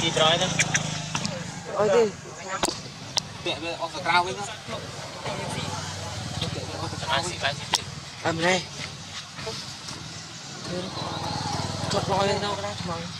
gì rồi đó ôi gì tiện về ô tô cao với nó âm này Thôi rồi đâu ra mày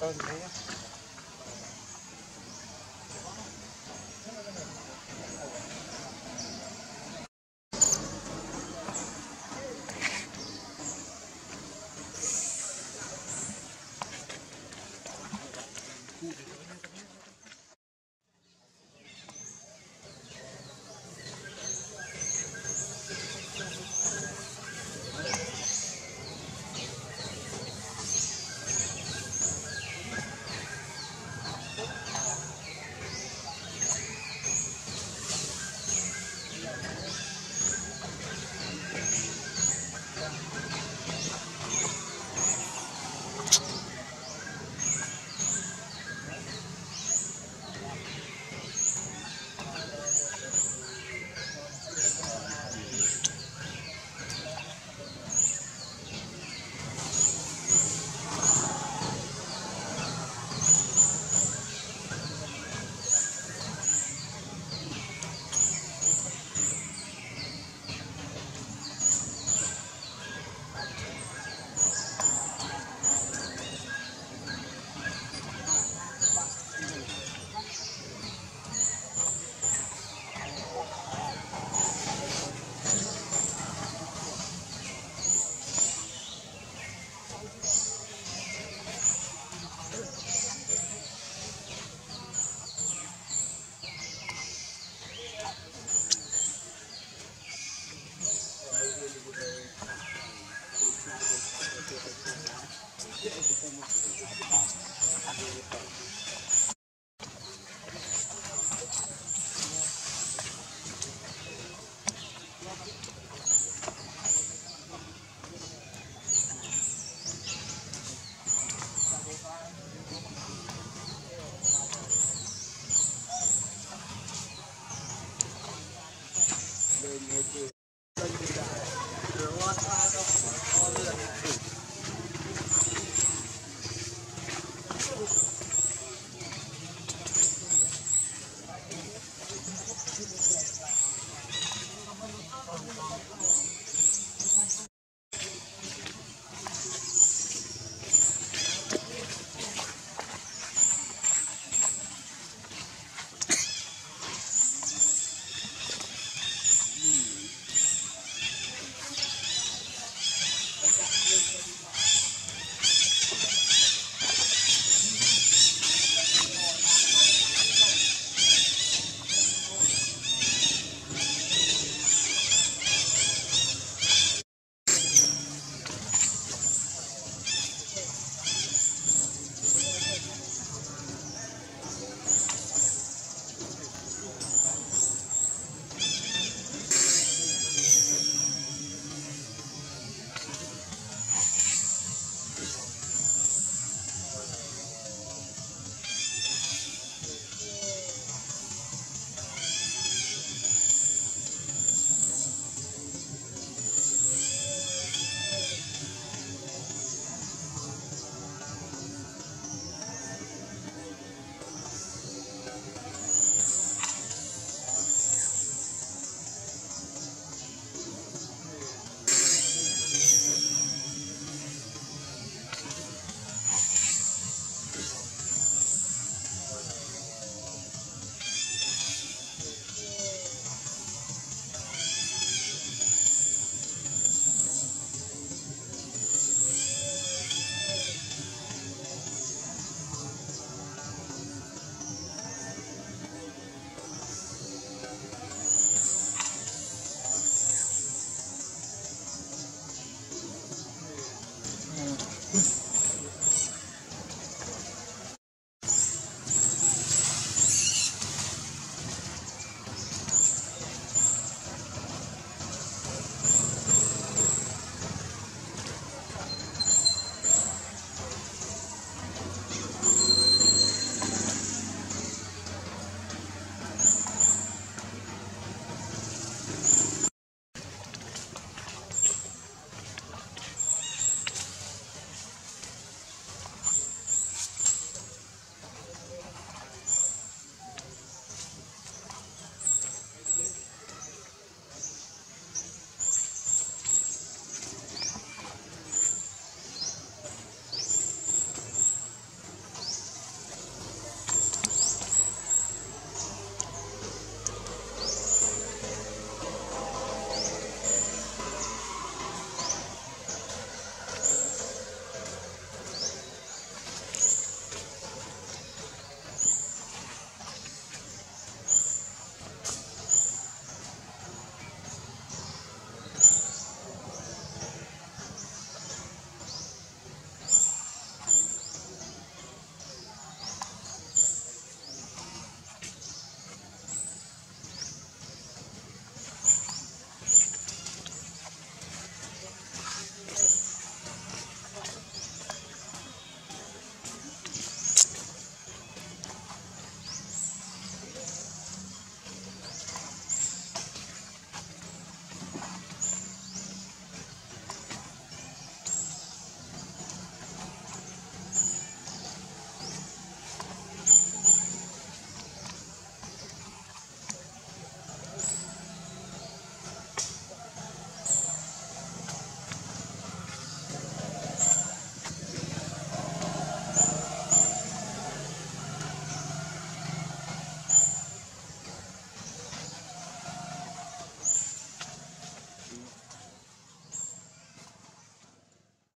嗯没用